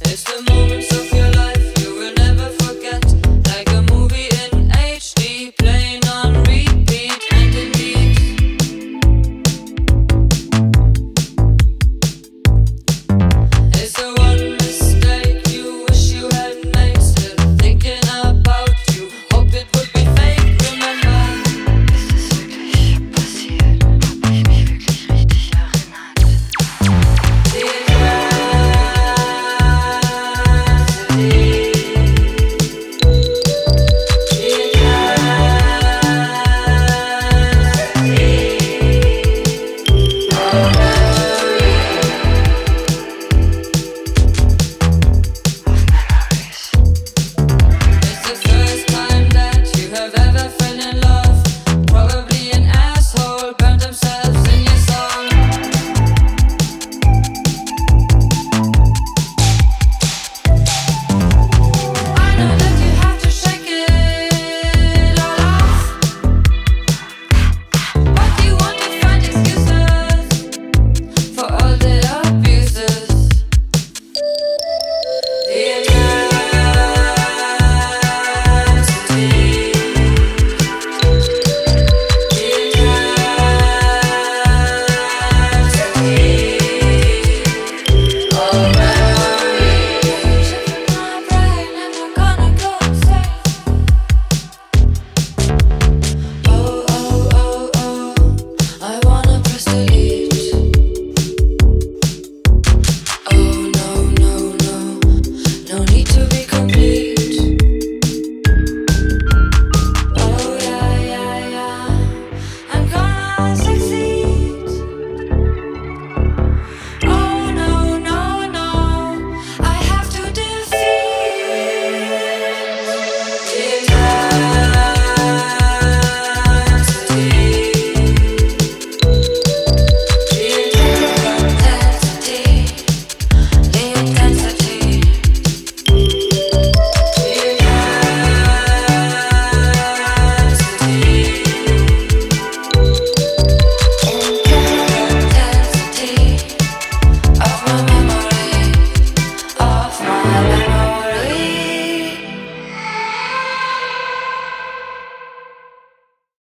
It's the moment so